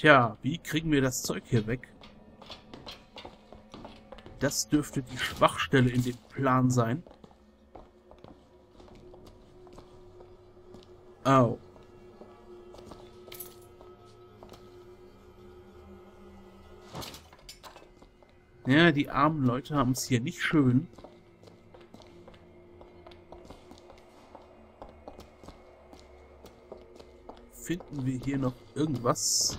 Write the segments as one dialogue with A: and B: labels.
A: Tja, wie kriegen wir das Zeug hier weg? Das dürfte die Schwachstelle in dem Plan sein. Au. Ja, die armen Leute haben es hier nicht schön. Finden wir hier noch irgendwas?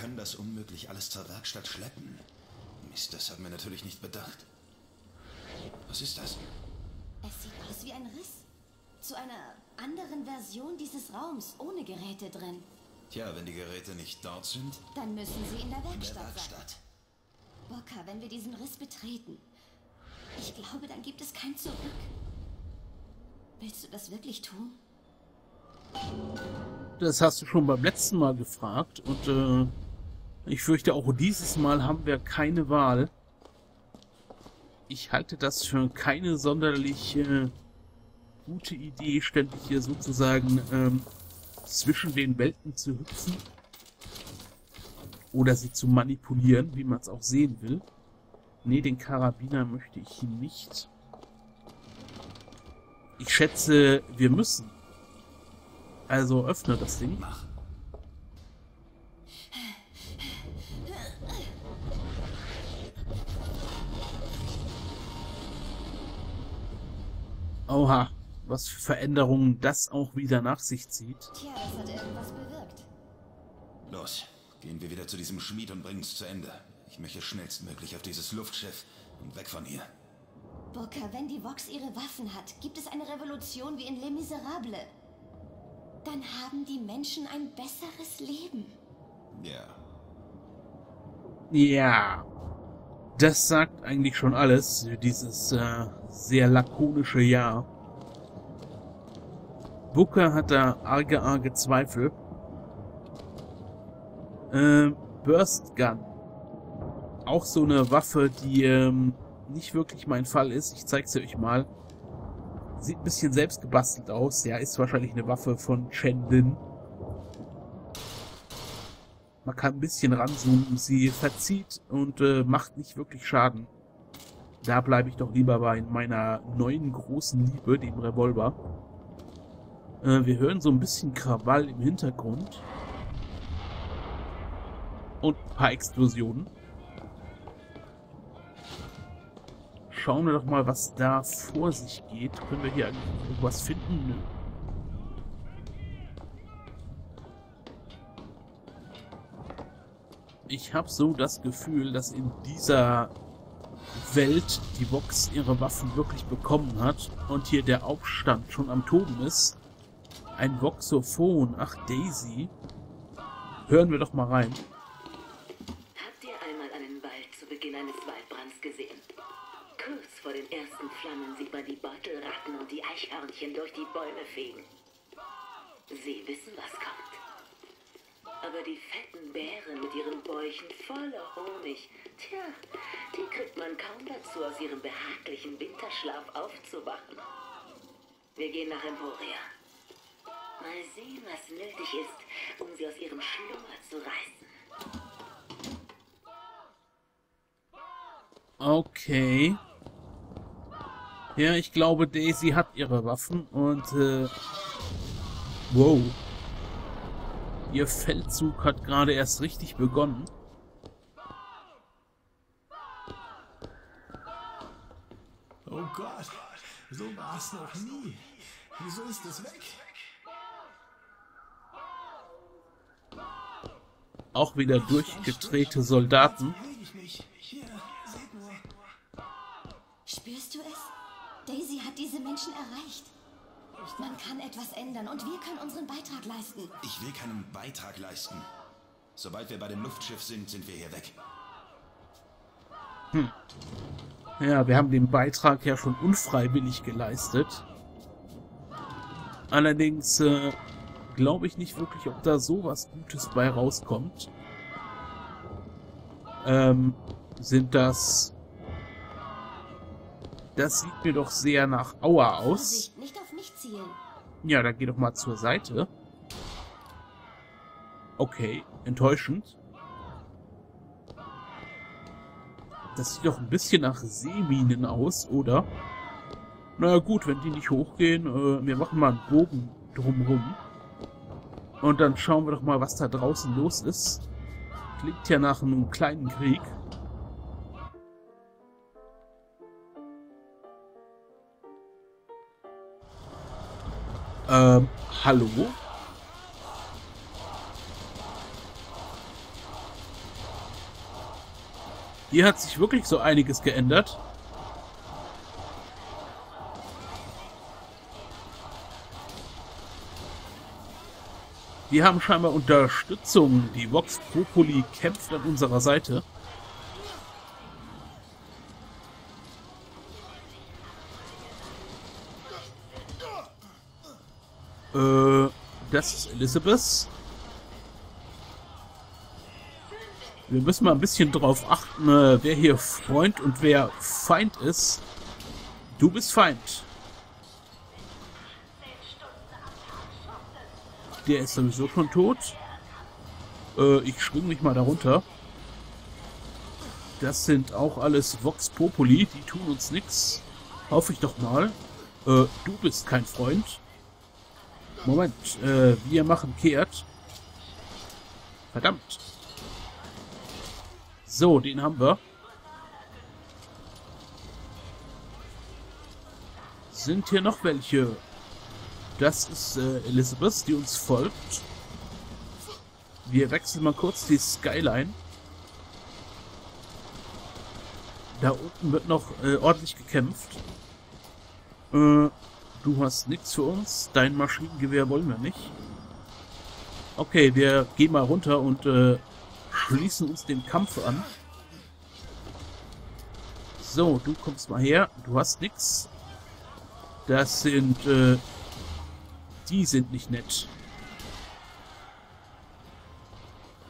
B: Können das unmöglich alles zur Werkstatt schleppen. Mist, das haben wir natürlich nicht bedacht. Was ist das?
C: Es sieht aus wie ein Riss. Zu einer anderen Version dieses Raums, ohne Geräte drin.
B: Tja, wenn die Geräte nicht dort sind,
C: Dann müssen sie in der
B: in der
C: Werkstatt sein.
B: Werkstatt.
C: Bocker, wenn wir diesen Riss betreten, ich glaube, dann gibt es kein Zurück. Willst du das wirklich tun?
A: Das hast du schon beim letzten Mal gefragt und äh, ich fürchte auch dieses Mal haben wir keine Wahl. Ich halte das für keine sonderlich äh, gute Idee, ständig hier sozusagen ähm, zwischen den Welten zu hüpfen oder sie zu manipulieren, wie man es auch sehen will. Nee, den Karabiner möchte ich nicht. Ich schätze, wir müssen. Also öffne das Ding.
B: Mach.
A: Oha, was für Veränderungen das auch wieder nach sich zieht.
C: Tja, das hat irgendwas bewirkt.
B: Los, gehen wir wieder zu diesem Schmied und bringen es zu Ende. Ich möchte schnellstmöglich auf dieses Luftschiff und weg von hier.
C: Booker, wenn die Vox ihre Waffen hat, gibt es eine Revolution wie in Les Miserables. Dann haben die Menschen ein besseres Leben.
B: Ja.
A: Ja, das sagt eigentlich schon alles für dieses äh, sehr lakonische Jahr. Booker hat da arge, arge Zweifel. Äh, Burst Gun. Auch so eine Waffe, die ähm, nicht wirklich mein Fall ist. Ich zeig's euch mal. Sieht ein bisschen selbst gebastelt aus. Ja, ist wahrscheinlich eine Waffe von Chen Lin. Man kann ein bisschen ranzoomen. Sie verzieht und äh, macht nicht wirklich Schaden. Da bleibe ich doch lieber bei meiner neuen großen Liebe, dem Revolver. Äh, wir hören so ein bisschen Krawall im Hintergrund. Und ein paar Explosionen. Schauen wir doch mal, was da vor sich geht. Können wir hier irgendwas finden? Ich habe so das Gefühl, dass in dieser Welt die Vox ihre Waffen wirklich bekommen hat und hier der Aufstand schon am Toben ist. Ein Voxophon, ach Daisy. Hören wir doch mal rein.
D: Habt ihr einmal einen Wald zu Beginn eines Waldbrands gesehen? Kurz vor den ersten Flammen sieht man die Beutelratten und die Eichhörnchen durch die Bäume fegen. Sie wissen, was kommt. Aber die fetten Bären mit ihren Bäuchen voller Honig, tja, die kriegt man kaum dazu, aus ihrem behaglichen Winterschlaf aufzuwachen. Wir gehen nach Emporia. Mal sehen, was nötig ist, um sie aus ihrem Schlummer zu reißen.
A: Okay. Ja, ich glaube, Daisy hat ihre Waffen und äh, wow. Ihr Feldzug hat gerade erst richtig begonnen.
E: Oh Gott, so war es noch nie. Wieso ist es weg?
A: Auch wieder durchgedrehte Soldaten.
C: Spürst du es? Daisy hat diese Menschen erreicht. Man kann etwas ändern und wir können unseren Beitrag leisten.
B: Ich will keinen Beitrag leisten. Sobald wir bei dem Luftschiff sind, sind wir hier weg.
A: Ja, wir haben den Beitrag ja schon unfreiwillig geleistet. Allerdings äh, glaube ich nicht wirklich, ob da sowas Gutes bei rauskommt. Ähm, sind das... Das sieht mir doch sehr nach Aua aus.
C: Vorsicht, nicht auf mich zielen.
A: Ja, dann geh doch mal zur Seite. Okay, enttäuschend. Das sieht doch ein bisschen nach Seeminen aus, oder? Na gut, wenn die nicht hochgehen, äh, wir machen mal einen Bogen drumrum. Und dann schauen wir doch mal, was da draußen los ist. Klingt ja nach einem kleinen Krieg. Ähm, hallo? Hier hat sich wirklich so einiges geändert. Wir haben scheinbar Unterstützung. Die Vox Populi kämpft an unserer Seite. Äh, das ist Elizabeth. Wir müssen mal ein bisschen drauf achten, äh, wer hier Freund und wer Feind ist. Du bist Feind. Der ist sowieso schon tot. Äh, ich schwing mich mal darunter. Das sind auch alles Vox Populi, die tun uns nichts. Hoffe ich doch mal. Äh, du bist kein Freund. Moment, äh, wir machen kehrt. Verdammt. So, den haben wir. Sind hier noch welche? Das ist äh, Elizabeth, die uns folgt. Wir wechseln mal kurz die Skyline. Da unten wird noch äh, ordentlich gekämpft. Äh, du hast nichts für uns. Dein Maschinengewehr wollen wir nicht. Okay, wir gehen mal runter und äh, schließen uns dem Kampf an. So, du kommst mal her. Du hast nichts. Das sind äh, die sind nicht nett.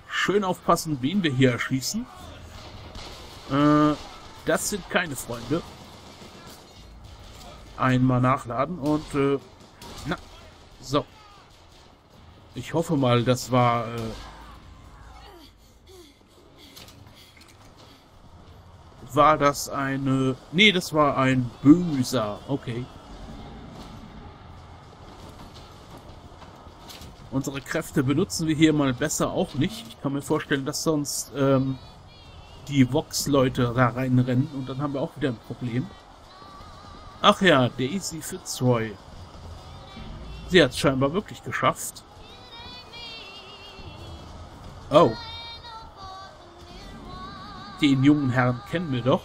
A: Schön aufpassen, wen wir hier erschießen. Äh, das sind keine Freunde. Einmal nachladen und, äh, na, so. Ich hoffe mal, das war, äh, war das eine... Nee, das war ein Böser. Okay. Unsere Kräfte benutzen wir hier mal besser auch nicht. Ich kann mir vorstellen, dass sonst ähm, die Vox-Leute da reinrennen und dann haben wir auch wieder ein Problem. Ach ja, Daisy Fitzroy. Sie hat es scheinbar wirklich geschafft. Oh. Den jungen Herrn kennen wir doch.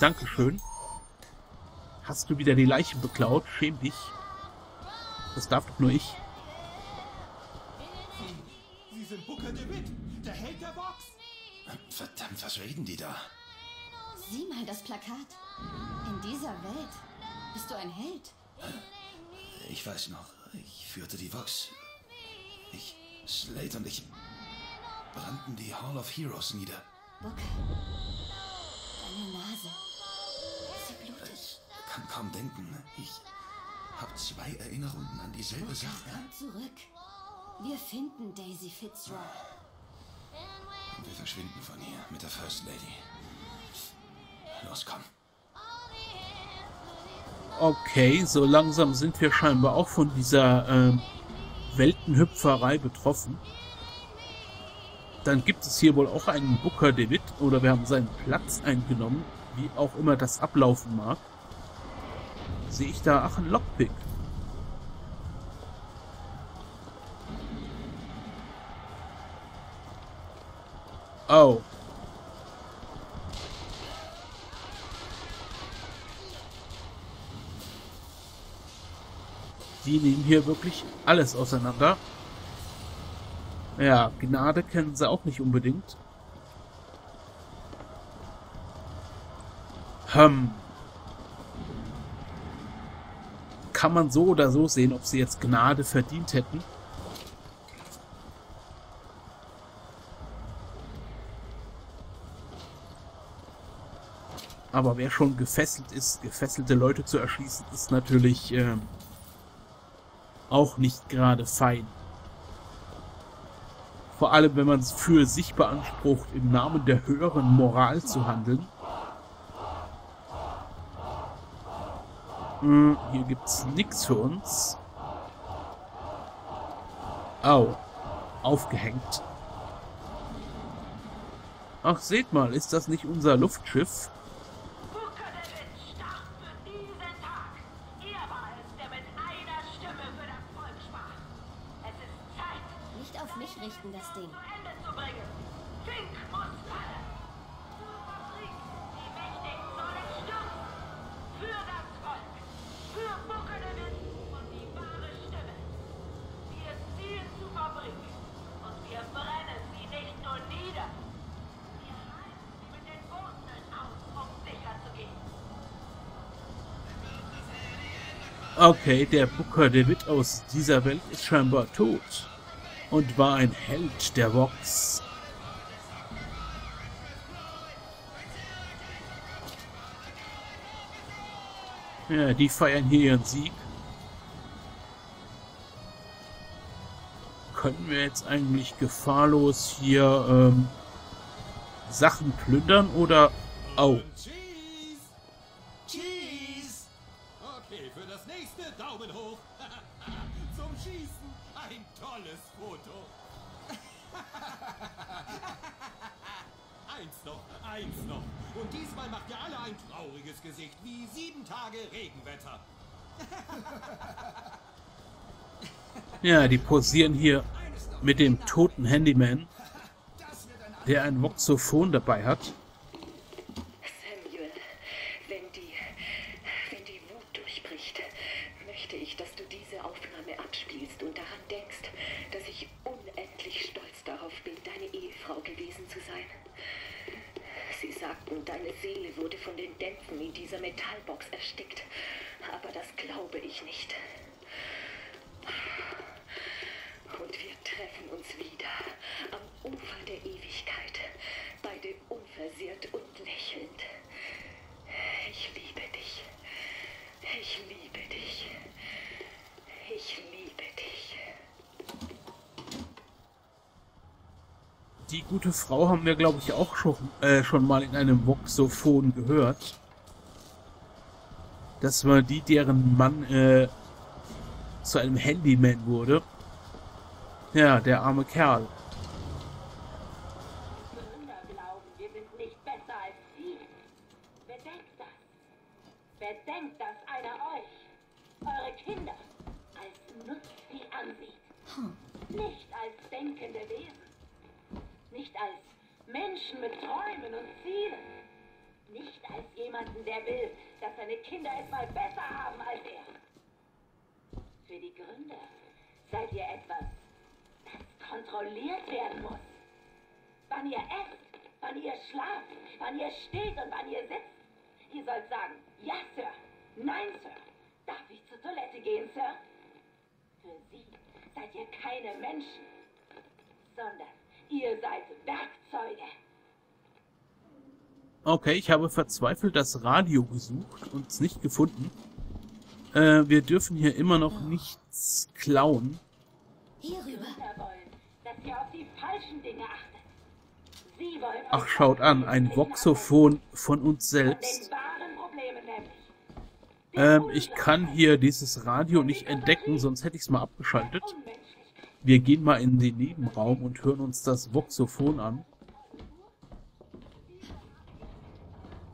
A: Dankeschön. Hast du wieder die Leichen beklaut? Schäm dich. Das darf doch nur ich.
E: Sie sind Booker DeWitt, der Held der Box.
B: Verdammt, was reden die da?
C: Sieh mal das Plakat. In dieser Welt bist du ein Held.
B: Ich weiß noch, ich führte die Vox. Ich, Slate und ich brannten die Hall of Heroes nieder.
C: Booker.
B: Kaum denken. Ich habe zwei Erinnerungen an dieselbe
C: Booker,
B: Sache.
C: komm zurück. Wir finden Daisy Fitzroy.
B: Und wir verschwinden von hier mit der First Lady. Los, komm.
A: Okay, so langsam sind wir scheinbar auch von dieser ähm, Weltenhüpferei betroffen. Dann gibt es hier wohl auch einen Booker David oder wir haben seinen Platz eingenommen, wie auch immer das ablaufen mag. Sehe ich da, ach, ein Lockpick. Oh. Die nehmen hier wirklich alles auseinander. Ja, Gnade kennen sie auch nicht unbedingt. Hm. kann man so oder so sehen, ob sie jetzt Gnade verdient hätten. Aber wer schon gefesselt ist, gefesselte Leute zu erschießen, ist natürlich äh, auch nicht gerade fein. Vor allem, wenn man es für sich beansprucht, im Namen der höheren Moral zu handeln. Hm, hier gibt's nichts für uns. Au. Aufgehängt. Ach, seht mal, ist das nicht unser Luftschiff? Okay, der Booker David aus dieser Welt ist scheinbar tot und war ein Held der Vox. Ja, die feiern hier ihren Sieg. Können wir jetzt eigentlich gefahrlos hier ähm, Sachen plündern oder... Oh.
F: Gesicht wie sieben Tage Regenwetter.
A: Ja, die posieren hier mit dem toten Handyman, der ein Voxophon dabei hat.
D: Samuel, wenn die, wenn die Wut durchbricht, möchte ich, dass du diese Aufnahme abspielst und daran denkst, dass ich unendlich stolz darauf bin, Ehefrau gewesen zu sein. Sie sagten, deine Seele wurde von den Dämpfen in dieser Metallbox erstickt. Aber das glaube ich nicht. Und wir treffen uns wieder am Ufer der Ewigkeit, beide unversehrt und lächelnd. Ich liebe dich. Ich liebe dich. Ich liebe dich.
A: Die gute Frau haben wir, glaube ich, auch schon, äh, schon mal in einem Voxophon gehört. Das war die, deren Mann äh, zu einem Handyman wurde. Ja, der arme Kerl.
G: Gründer glauben, wir sind nicht besser als Sie. Bedenkt das. Bedenkt, dass einer euch, eure Kinder, als Nutzvieh ansieht. Nicht als denkende Wesen. Nicht als Menschen mit Träumen und Zielen. Nicht als jemanden, der will, dass seine Kinder es mal besser haben als er. Für die Gründer seid ihr etwas, das kontrolliert werden muss. Wann ihr esst, wann ihr schlaft, wann ihr steht und wann ihr sitzt. Ihr sollt sagen, ja, Sir, nein, Sir. Darf ich zur Toilette gehen, Sir? Für sie seid ihr keine Menschen, sondern ihr seid Werkzeuge.
A: Okay, ich habe verzweifelt das Radio gesucht und es nicht gefunden. Äh, wir dürfen hier immer noch nichts klauen.
C: Hierüber.
G: Gründer wollen, dass ihr auf die falschen Dinge achtet. Sie wollen
A: Ach, schaut an, ein Voxophon von uns selbst. Ähm, ich kann hier dieses Radio nicht entdecken, sonst hätte ich es mal abgeschaltet. Wir gehen mal in den Nebenraum und hören uns das Voxophon an.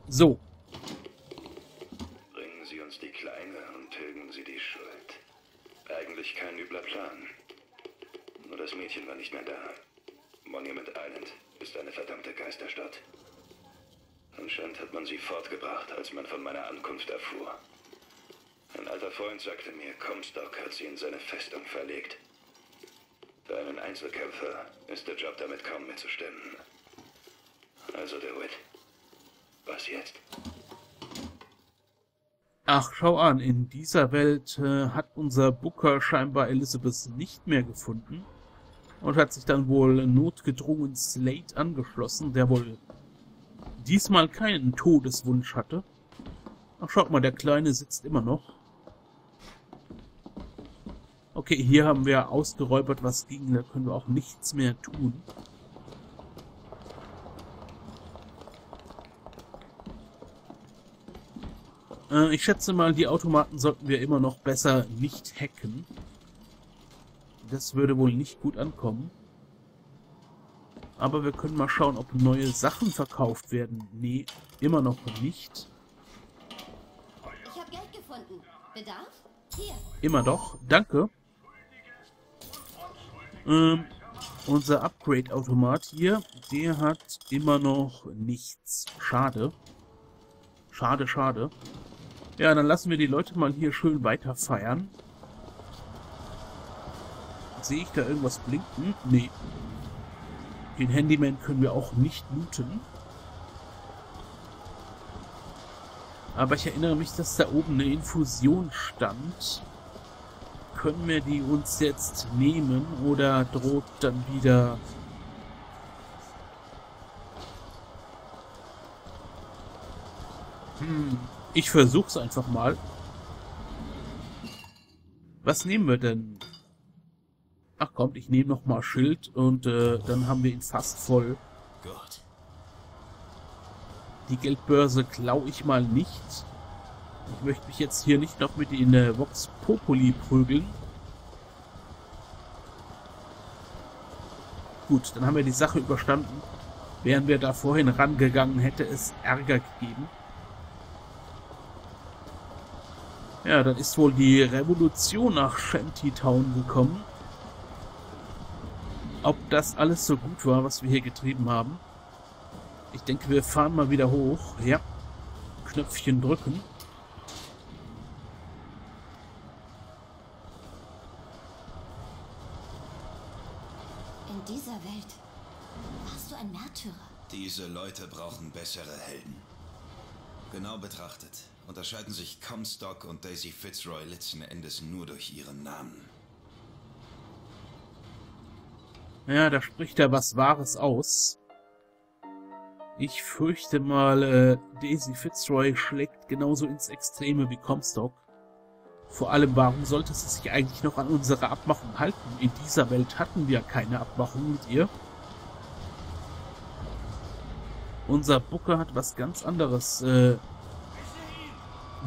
A: So,
B: Bringen Sie uns die Kleine und tilgen Sie die Schuld. Eigentlich kein übler Plan. Nur das Mädchen war nicht mehr da. Monument Island ist eine verdammte Geisterstadt. Anscheinend hat man sie fortgebracht, als man von meiner Ankunft erfuhr. Ein alter Freund sagte mir, Comstock hat sie in seine Festung verlegt. Für einen Einzelkämpfer ist der Job damit kaum mehr zu stemmen. Also, DeWitt, was jetzt?
A: ach schau an, in dieser Welt äh, hat unser Booker scheinbar Elizabeth nicht mehr gefunden und hat sich dann wohl notgedrungen Slate angeschlossen, der wohl diesmal keinen Todeswunsch hatte. Ach, schaut mal, der Kleine sitzt immer noch. Okay, hier haben wir ausgeräubert, was ging. Da können wir auch nichts mehr tun. Äh, ich schätze mal, die Automaten sollten wir immer noch besser nicht hacken. Das würde wohl nicht gut ankommen. Aber wir können mal schauen, ob neue Sachen verkauft werden. Nee, immer noch nicht.
C: Ich habe Geld gefunden. Bedarf? Hier.
A: Immer doch. Danke. Ähm, unser Upgrade-Automat hier, der hat immer noch nichts. Schade. Schade, schade. Ja, dann lassen wir die Leute mal hier schön weiter feiern. Sehe ich da irgendwas blinken? Nee. Den Handyman können wir auch nicht looten. Aber ich erinnere mich, dass da oben eine Infusion stand. Können wir die uns jetzt nehmen oder droht dann wieder... Hm, ich versuch's einfach mal. Was nehmen wir denn? Ach kommt, ich nehme noch mal Schild und äh, dann haben wir ihn fast voll. Die Geldbörse klaue ich mal nicht. Ich möchte mich jetzt hier nicht noch mit den äh, Vox Populi prügeln. Gut, dann haben wir die Sache überstanden. Wären wir da vorhin rangegangen, hätte es Ärger gegeben. Ja, dann ist wohl die Revolution nach Shantytown gekommen. Ob das alles so gut war, was wir hier getrieben haben. Ich denke, wir fahren mal wieder hoch. Ja. Knöpfchen drücken.
H: Diese Leute brauchen bessere Helden. Genau betrachtet unterscheiden sich Comstock und Daisy Fitzroy letzten Endes nur durch ihren Namen.
A: Ja, da spricht er was Wahres aus. Ich fürchte mal, äh, Daisy Fitzroy schlägt genauso ins Extreme wie Comstock. Vor allem, warum sollte sie sich eigentlich noch an unsere Abmachung halten? In dieser Welt hatten wir keine Abmachung mit ihr. Unser Booker hat was ganz anderes äh,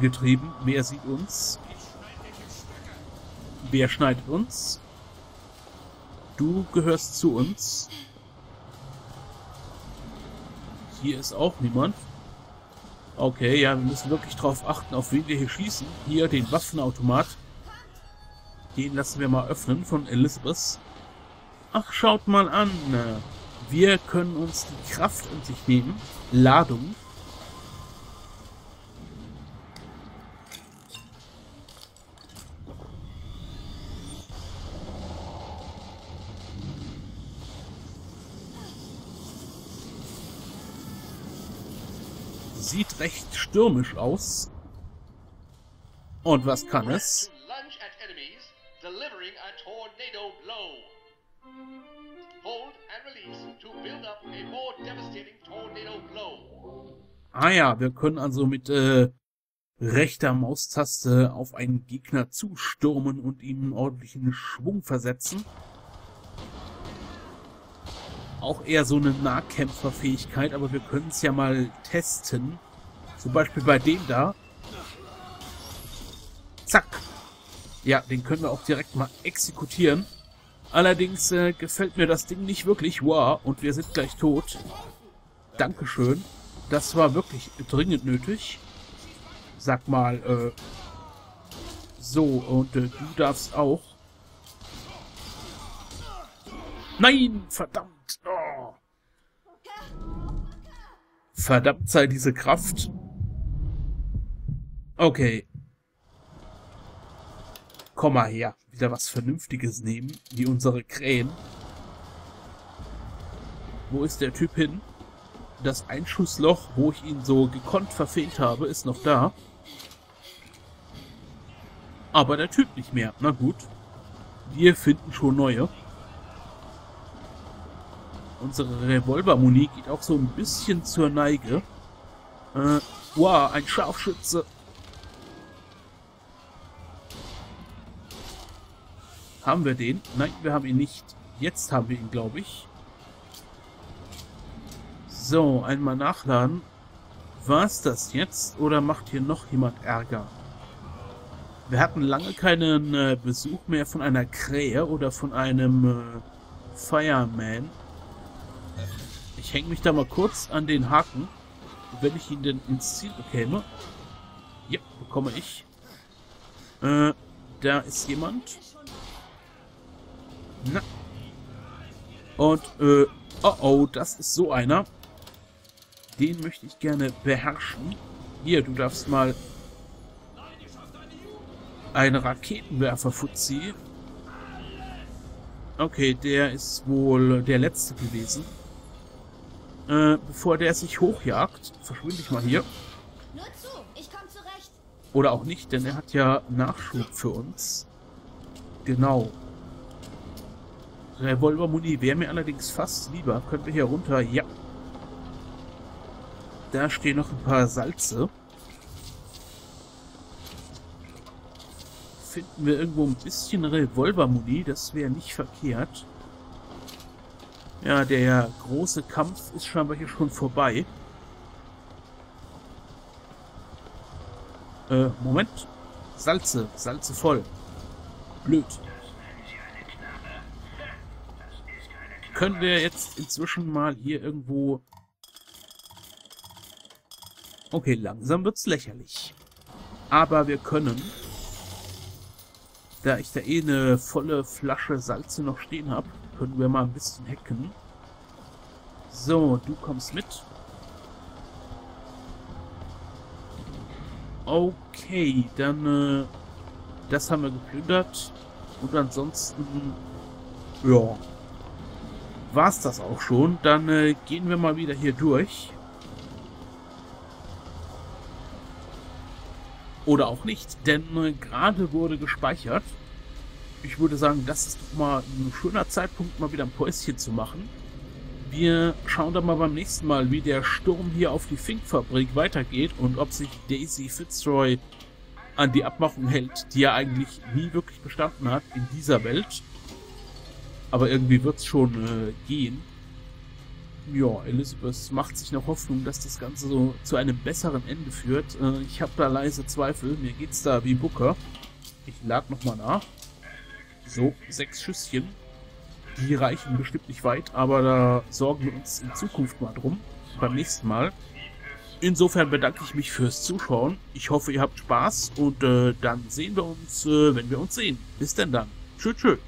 A: getrieben. Wer sieht uns? Wer schneidet uns? Du gehörst zu uns. Hier ist auch niemand. Okay, ja, wir müssen wirklich darauf achten, auf wen wir hier schießen. Hier den Waffenautomat. Den lassen wir mal öffnen von Elizabeth. Ach, schaut mal an. Wir können uns die Kraft an sich nehmen. Ladung. Sieht recht stürmisch aus. Und was kann es? Ah ja, wir können also mit äh, rechter Maustaste auf einen Gegner zustürmen und ihm ordentlichen Schwung versetzen. Auch eher so eine Nahkämpferfähigkeit, aber wir können es ja mal testen. Zum Beispiel bei dem da. Zack. Ja, den können wir auch direkt mal exekutieren. Allerdings äh, gefällt mir das Ding nicht wirklich. Wow, und wir sind gleich tot. Dankeschön. Das war wirklich dringend nötig. Sag mal, äh... So, und äh, du darfst auch. Nein, verdammt. Oh. Verdammt sei diese Kraft. Okay. Komm mal her. Wieder was Vernünftiges nehmen, wie unsere Krähen. Wo ist der Typ hin? Das Einschussloch, wo ich ihn so gekonnt verfehlt habe, ist noch da. Aber der Typ nicht mehr. Na gut. Wir finden schon neue. Unsere Revolvermuni geht auch so ein bisschen zur Neige. Äh, wow, ein Scharfschütze. Haben wir den? Nein, wir haben ihn nicht. Jetzt haben wir ihn, glaube ich. So, einmal nachladen. War es das jetzt oder macht hier noch jemand Ärger? Wir hatten lange keinen äh, Besuch mehr von einer Krähe oder von einem äh, Fireman. Ich hänge mich da mal kurz an den Haken. Wenn ich ihn denn ins Ziel bekäme. Ja, bekomme ich. Äh, da ist jemand. Na. Und, äh, oh oh, das ist so einer. Den möchte ich gerne beherrschen. Hier, du darfst mal einen Raketenwerfer Fuzzi. Okay, der ist wohl der letzte gewesen. Äh, bevor der sich hochjagt, verschwinde ich mal hier. Oder auch nicht, denn er hat ja Nachschub für uns. Genau. Revolvermuni wäre mir allerdings fast lieber. Können wir hier runter? Ja. Da stehen noch ein paar Salze. Finden wir irgendwo ein bisschen Revolvermuni, das wäre nicht verkehrt. Ja, der große Kampf ist scheinbar hier schon vorbei. Äh, Moment. Salze, Salze voll. Blöd. Können wir jetzt inzwischen mal hier irgendwo... Okay, langsam wird's lächerlich. Aber wir können, da ich da eh eine volle Flasche Salze noch stehen habe, können wir mal ein bisschen hacken. So, du kommst mit. Okay, dann, äh, das haben wir geplündert. Und ansonsten, ja, war's das auch schon. Dann äh, gehen wir mal wieder hier durch. Oder auch nicht, denn äh, gerade wurde gespeichert. Ich würde sagen, das ist doch mal ein schöner Zeitpunkt, mal wieder ein Päuschen zu machen. Wir schauen dann mal beim nächsten Mal, wie der Sturm hier auf die Fink-Fabrik weitergeht und ob sich Daisy Fitzroy an die Abmachung hält, die er eigentlich nie wirklich bestanden hat in dieser Welt. Aber irgendwie wird es schon äh, gehen. Ja, Elizabeth macht sich noch Hoffnung, dass das Ganze so zu einem besseren Ende führt. Äh, ich habe da leise Zweifel. Mir geht's da wie Booker. Ich lade nochmal nach. So, sechs Schüsschen. Die reichen bestimmt nicht weit, aber da sorgen wir uns in Zukunft mal drum. Beim nächsten Mal. Insofern bedanke ich mich fürs Zuschauen. Ich hoffe, ihr habt Spaß und äh, dann sehen wir uns, äh, wenn wir uns sehen. Bis denn dann. Tschüss, tschüss.